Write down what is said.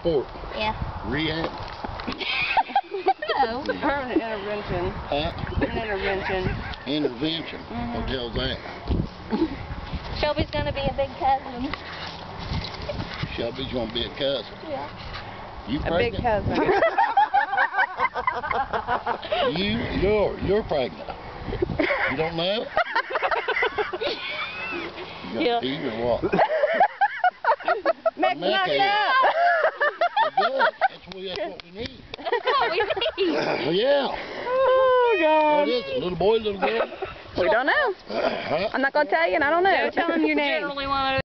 sport. Yeah. React. no. Permanent intervention. Huh? An intervention. Intervention. Mhm. What that? Shelby's gonna be a big cousin. Shelby's gonna be a cousin. Yeah. You A big pregnant? cousin. You, you're, you're pregnant. You don't know? You got Yeah. pee or what? Max, Mac knock it it. out. Well, good. That's what, that's what we need. That's what we need. Well, yeah. Oh, God. is it? Little boy, little girl? We don't know. Huh? I'm not going to tell you, and I don't know. Jo, tell him your name. Generally one of